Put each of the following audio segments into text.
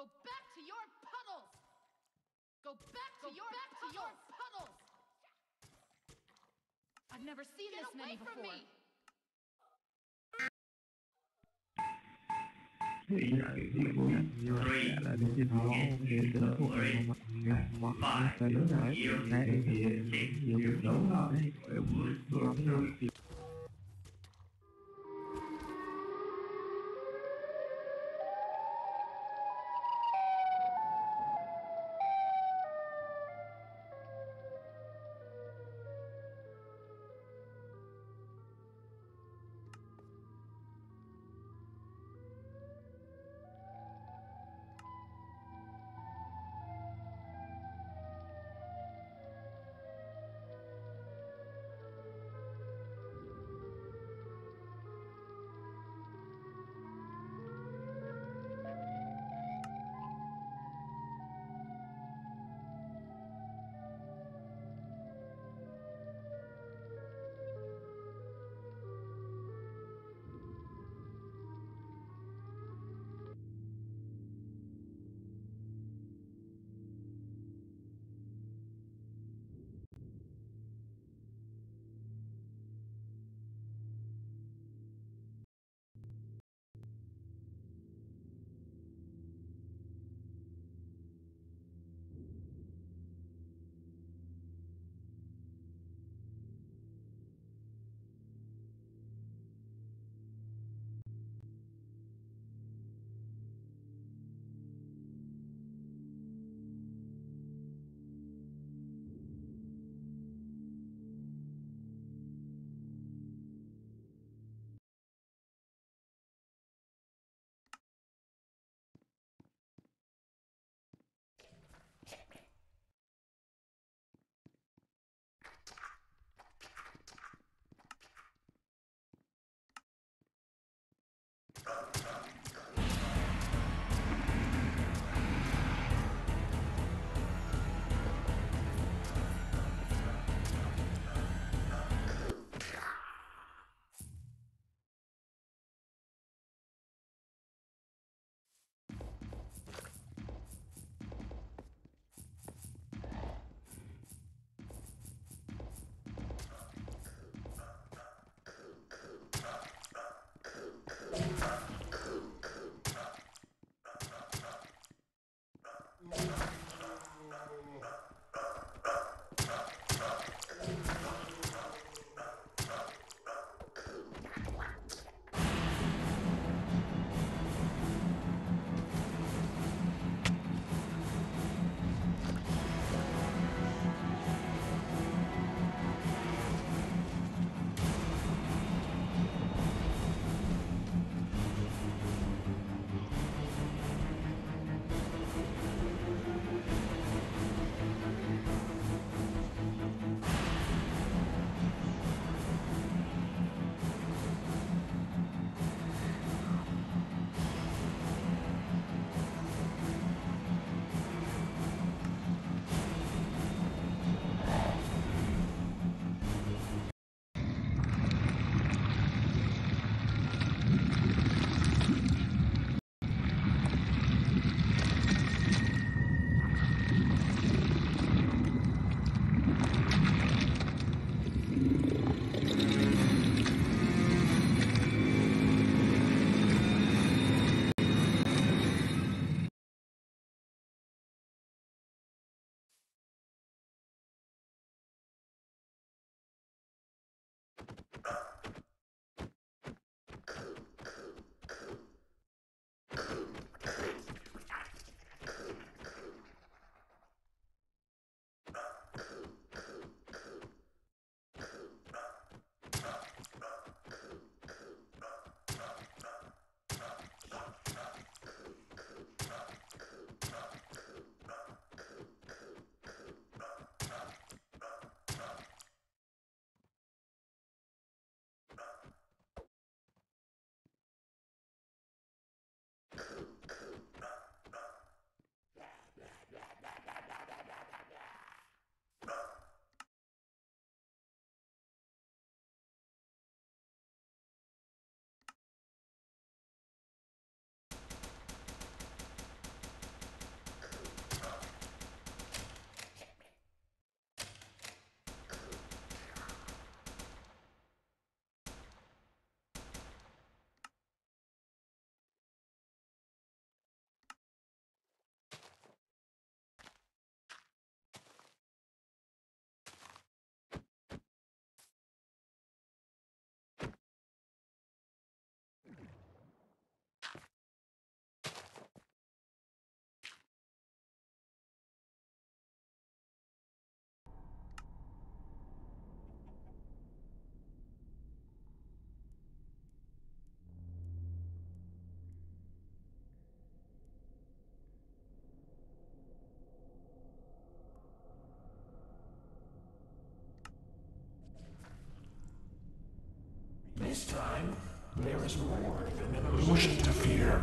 Go back to your puddles! Go back to your back to your puddles! I've never seen Get this away many from before. me! This time, there is more than an illusion to fear.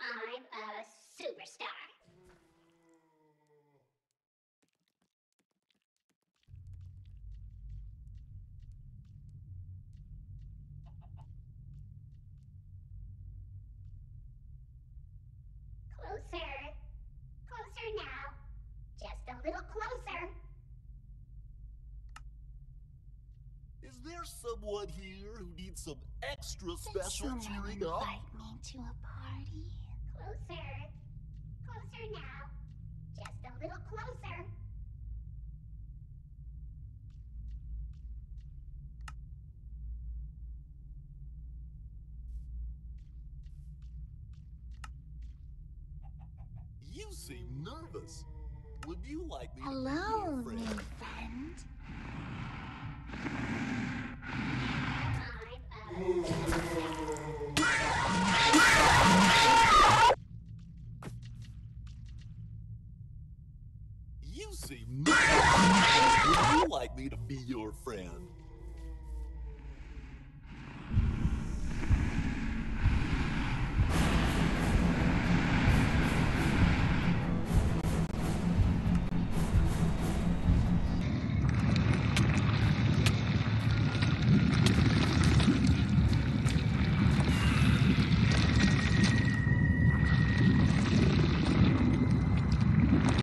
I'm a superstar. Closer. Closer now. Just a little closer. Is there someone here who needs some extra Did special someone cheering up? invite me to a party? Closer. Closer now. Just a little closer. You seem nervous. Would you like me Hello, to be your friend? new friend. like me to be your friend.